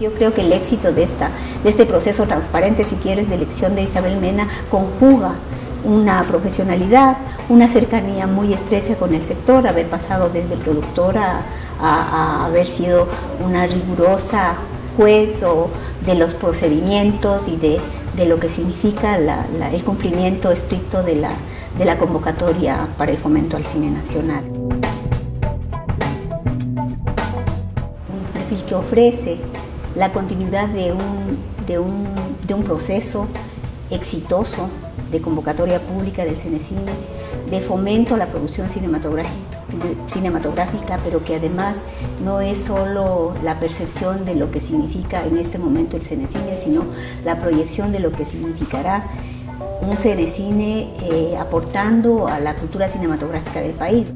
Yo creo que el éxito de, esta, de este proceso transparente, si quieres, de elección de Isabel Mena, conjuga una profesionalidad, una cercanía muy estrecha con el sector, haber pasado desde productora a, haber sido una rigurosa juez o de los procedimientos y de, lo que significa el cumplimiento estricto de la, de la convocatoria para el fomento al cine nacional. Un perfil que ofrece la continuidad de un, de un, de un proceso exitoso de convocatoria pública del Cenecine, de fomento a la producción cinematográfica, cinematográfica, pero que además no es solo la percepción de lo que significa en este momento el Cenecine, sino la proyección de lo que significará un Cenecine eh, aportando a la cultura cinematográfica del país.